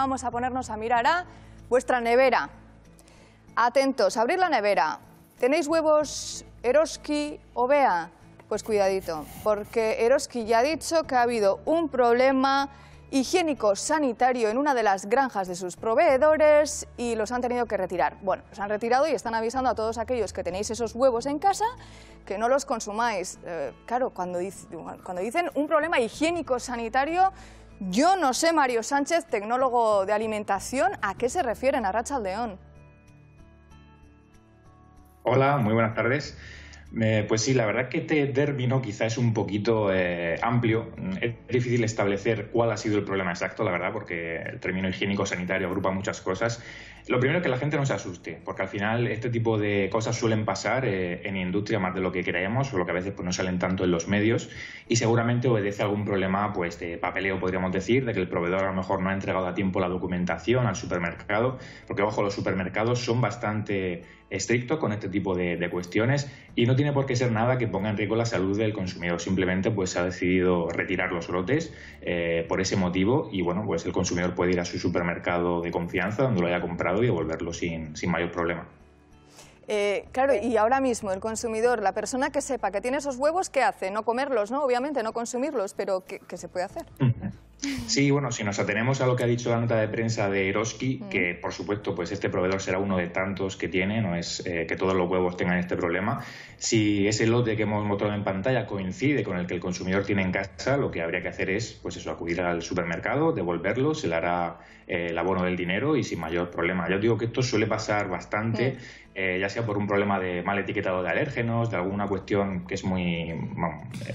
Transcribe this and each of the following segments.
Vamos a ponernos a mirar a vuestra nevera. Atentos, abrir la nevera. ¿Tenéis huevos Eroski o Bea? Pues cuidadito, porque Eroski ya ha dicho que ha habido un problema higiénico-sanitario en una de las granjas de sus proveedores y los han tenido que retirar. Bueno, los han retirado y están avisando a todos aquellos que tenéis esos huevos en casa que no los consumáis. Eh, claro, cuando, dicen un problema higiénico-sanitario, yo no sé, Mario Sánchez, tecnólogo de alimentación, ¿a qué se refieren a Racha León? Hola, muy buenas tardes. Eh, pues sí, la verdad que este término quizá es un poquito eh, amplio. Es difícil establecer cuál ha sido el problema exacto, la verdad, porque el término higiénico sanitario agrupa muchas cosas. Lo primero es que la gente no se asuste, porque al final este tipo de cosas suelen pasar eh, en industria más de lo que creemos, o lo que a veces pues, no salen tanto en los medios, y seguramente obedece a algún problema pues, de papeleo, podríamos decir, de que el proveedor a lo mejor no ha entregado a tiempo la documentación al supermercado, porque ojo, los supermercados son bastante estrictos con este tipo de, de cuestiones y no tiene por qué ser nada que ponga en riesgo la salud del consumidor. Simplemente pues se ha decidido retirar los lotes eh, por ese motivo y bueno, pues el consumidor puede ir a su supermercado de confianza donde lo haya comprado y devolverlo sin, sin mayor problema. Eh, claro, y ahora mismo el consumidor, la persona que sepa que tiene esos huevos, ¿qué hace? No comerlos, ¿no? Obviamente, no consumirlos, pero ¿qué, qué se puede hacer? Sí, bueno, si nos atenemos a lo que ha dicho la nota de prensa de Eroski, que por supuesto, pues este proveedor será uno de tantos que tiene, no es eh, que todos los huevos tengan este problema. Si ese lote que hemos mostrado en pantalla coincide con el que el consumidor tiene en casa, lo que habría que hacer es, pues eso, acudir al supermercado, devolverlo, se le hará eh, el abono del dinero y sin mayor problema. Ya os digo que esto suele pasar bastante, eh, ya sea por un problema de mal etiquetado de alérgenos, de alguna cuestión que es muy,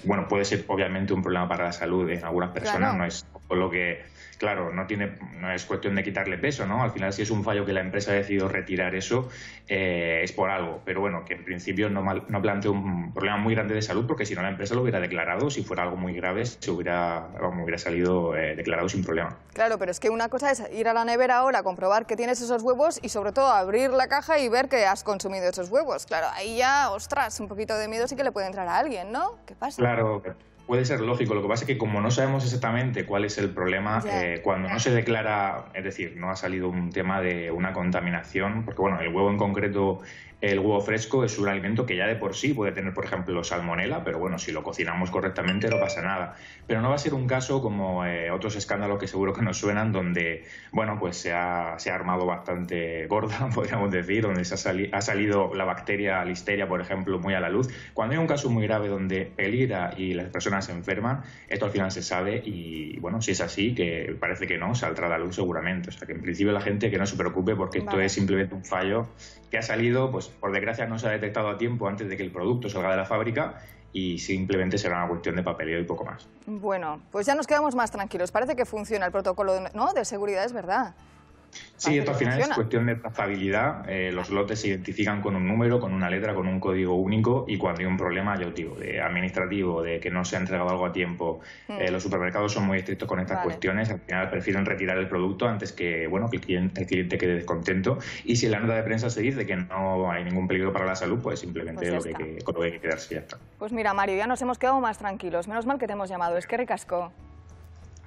bueno, puede ser obviamente un problema para la salud en algunas personas, no es por lo que, claro, no, tiene, no es cuestión de quitarle peso, ¿no? Al final, si es un fallo que la empresa ha decidido retirar eso, eh, es por algo. Pero bueno, que en principio no, no plantea un problema muy grande de salud, porque si no la empresa lo hubiera declarado, si fuera algo muy grave, se hubiera, hubiera salido eh, declarado sin problema. Claro, pero es que una cosa es ir a la nevera ahora, comprobar que tienes esos huevos y sobre todo abrir la caja y ver que has consumido esos huevos. Claro, ahí ya, ostras, un poquito de miedo sí que le puede entrar a alguien, ¿no? ¿Qué pasa? Claro puede ser lógico. Lo que pasa es que como no sabemos exactamente cuál es el problema, eh, cuando no se declara, es decir, no ha salido un tema de una contaminación, porque bueno, el huevo en concreto el huevo fresco es un alimento que ya de por sí puede tener, por ejemplo, salmonela, pero bueno, si lo cocinamos correctamente no pasa nada. Pero no va a ser un caso como eh, otros escándalos que seguro que nos suenan, donde, bueno, pues se ha, se ha armado bastante gorda, podríamos decir, donde se ha, ha, salido la bacteria listeria, por ejemplo, muy a la luz. Cuando hay un caso muy grave donde peligra y las personas se enferman, esto al final se sabe y, bueno, si es así, que parece que no, saldrá a la luz seguramente. O sea, que en principio la gente que no se preocupe porque esto es simplemente un fallo que ha salido, pues por desgracia no se ha detectado a tiempo antes de que el producto salga de la fábrica y simplemente será una cuestión de papeleo y poco más. Bueno, pues ya nos quedamos más tranquilos. Parece que funciona el protocolo ¿no? de seguridad, es verdad. Sí, esto al final es cuestión de trazabilidad. Eh, los lotes se identifican con un número, con una letra, con un código único y cuando hay un problema, yo digo, de administrativo, de que no se ha entregado algo a tiempo, hmm. eh, los supermercados son muy estrictos con estas cuestiones. Al final prefieren retirar el producto antes que, bueno, que el cliente, quede descontento. Y si en la nota de prensa se dice que no hay ningún peligro para la salud, pues simplemente pues lo, que hay que, con lo que hay que quedarse ya está. Pues mira, Mario, ya nos hemos quedado más tranquilos. Menos mal que te hemos llamado. Es que ricasco.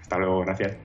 Hasta luego, gracias.